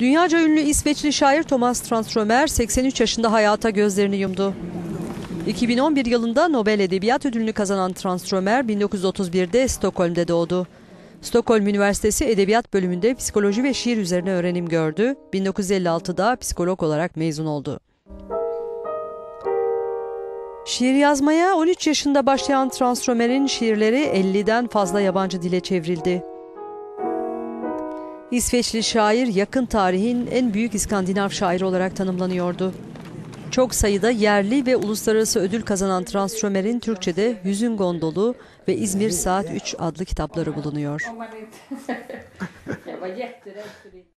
Dünyaca ünlü İsveçli şair Thomas Tranströmer 83 yaşında hayata gözlerini yumdu. 2011 yılında Nobel Edebiyat Ödülünü kazanan Tranströmer 1931'de Stockholm'de doğdu. Stockholm Üniversitesi Edebiyat Bölümünde psikoloji ve şiir üzerine öğrenim gördü. 1956'da psikolog olarak mezun oldu. Şiir yazmaya 13 yaşında başlayan Tranströmer'in şiirleri 50'den fazla yabancı dile çevrildi. İsveçli şair yakın tarihin en büyük İskandinav şairi olarak tanımlanıyordu. Çok sayıda yerli ve uluslararası ödül kazanan Tranströmer'in Türkçe'de Hüzün Gondolu ve İzmir Saat 3 adlı kitapları bulunuyor.